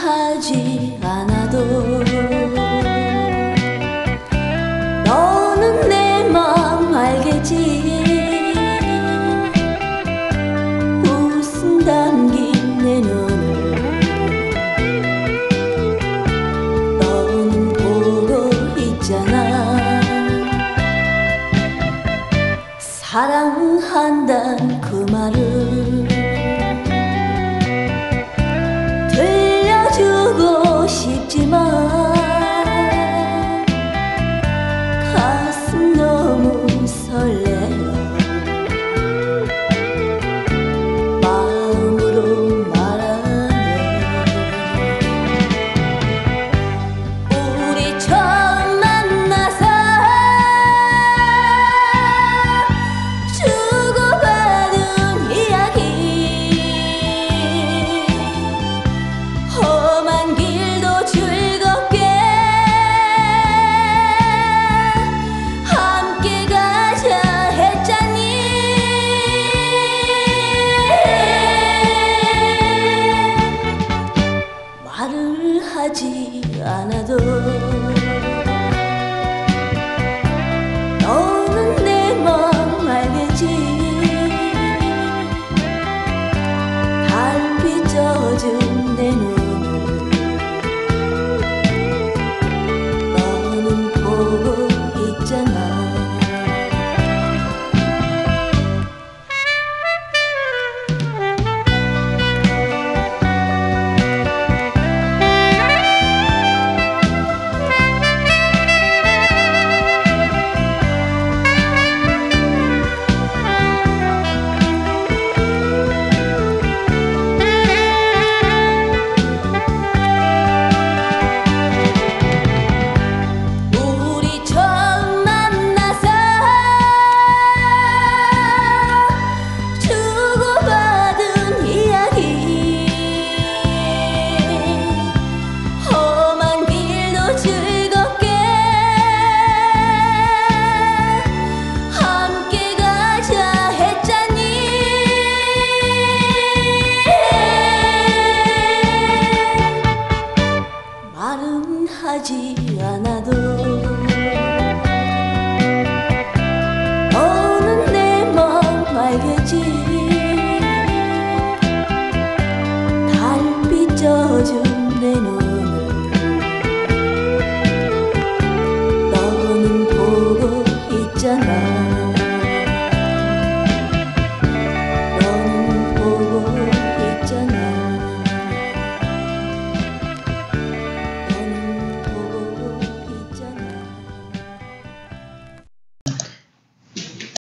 하지 않아도 너는 내 마음 알겠지? 웃음 담긴 내 눈을 너는 보고 있잖아. 사랑한단 그 말을 하지 않아도 너는 내 마음 알겠지? 달빛 젖은 내 눈 하지 않아도 오는 내 마음 알겠지? 달빛 젖은 내 눈을 너는 보고 있잖아.